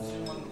yung